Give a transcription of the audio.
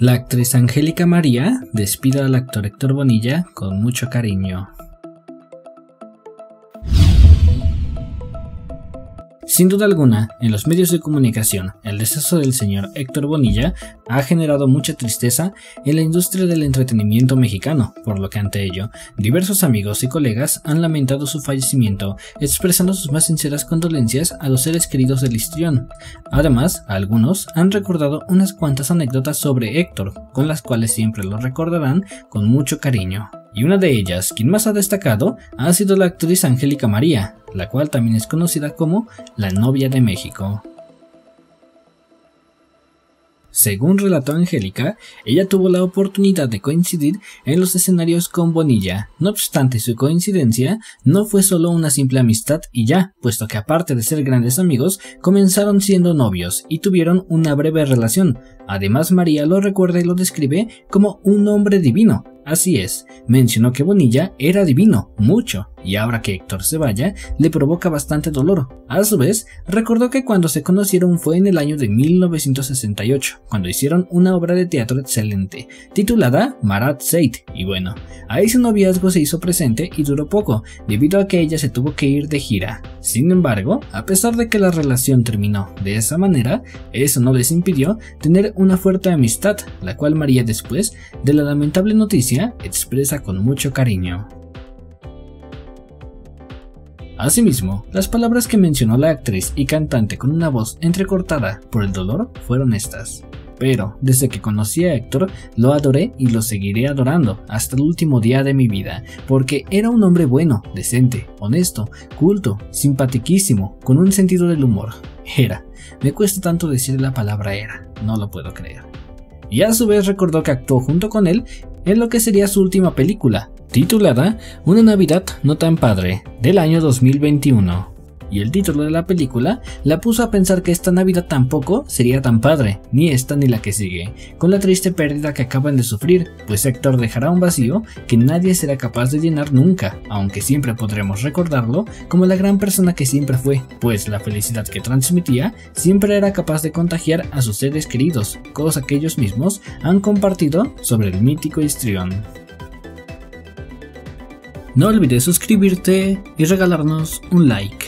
La actriz Angélica María despide al actor Héctor Bonilla con mucho cariño. Sin duda alguna, en los medios de comunicación, el deceso del señor Héctor Bonilla ha generado mucha tristeza en la industria del entretenimiento mexicano, por lo que ante ello, diversos amigos y colegas han lamentado su fallecimiento, expresando sus más sinceras condolencias a los seres queridos del histrión. Además, algunos han recordado unas cuantas anécdotas sobre Héctor, con las cuales siempre lo recordarán con mucho cariño. Y una de ellas, quien más ha destacado, ha sido la actriz Angélica María, la cual también es conocida como la novia de México. Según relató Angélica, ella tuvo la oportunidad de coincidir en los escenarios con Bonilla. No obstante, su coincidencia no fue solo una simple amistad y ya, puesto que aparte de ser grandes amigos, comenzaron siendo novios y tuvieron una breve relación. Además, María lo recuerda y lo describe como un hombre divino, Así es, mencionó que Bonilla era divino, mucho, y ahora que Héctor se vaya, le provoca bastante dolor. A su vez, recordó que cuando se conocieron fue en el año de 1968, cuando hicieron una obra de teatro excelente, titulada Marat Seit, y bueno, ahí su noviazgo se hizo presente y duró poco, debido a que ella se tuvo que ir de gira. Sin embargo, a pesar de que la relación terminó de esa manera, eso no les impidió tener una fuerte amistad, la cual María después de la lamentable noticia expresa con mucho cariño. Asimismo, las palabras que mencionó la actriz y cantante con una voz entrecortada por el dolor fueron estas. Pero, desde que conocí a Héctor, lo adoré y lo seguiré adorando hasta el último día de mi vida, porque era un hombre bueno, decente, honesto, culto, simpatiquísimo, con un sentido del humor. Era. Me cuesta tanto decir la palabra era, no lo puedo creer. Y a su vez recordó que actuó junto con él en lo que sería su última película, titulada Una Navidad no tan padre, del año 2021. Y el título de la película la puso a pensar que esta Navidad tampoco sería tan padre, ni esta ni la que sigue, con la triste pérdida que acaban de sufrir, pues Héctor dejará un vacío que nadie será capaz de llenar nunca, aunque siempre podremos recordarlo como la gran persona que siempre fue, pues la felicidad que transmitía siempre era capaz de contagiar a sus seres queridos, cosa que ellos mismos han compartido sobre el mítico histrión. No olvides suscribirte y regalarnos un like.